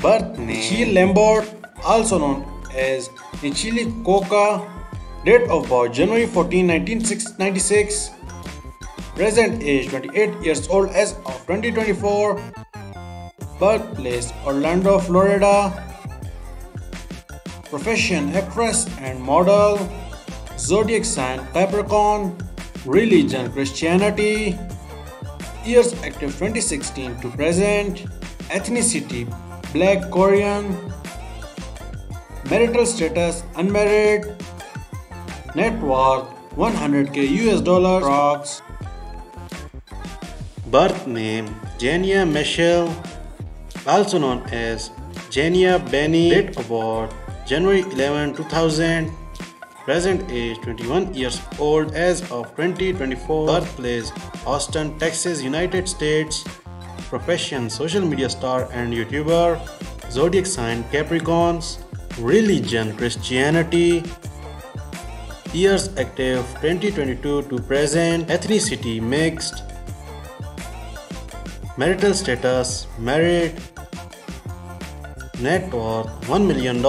Birth name Nichelle Lambert, also known as Nichelle Coca. Date of birth January 14, 1996. Present age 28 years old as of 2024. Birthplace Orlando, Florida. Profession actress and model. Zodiac sign Capricorn. Religion Christianity. Years active 2016 to present. Ethnicity Black Korean. Marital status unmarried. Net worth 100k US dollars rocks. Birth name Jania Meshell, also known as Jania Benny. Date of birth January 11, 2000. Present age 21 years old as of 2024. Birthplace Austin, Texas, United States. Profession social media star and YouTuber. Zodiac sign Capricorns. Religion Christianity. Years active 2022 to present. Ethnicity mixed. Marital status married. Net worth $1 million.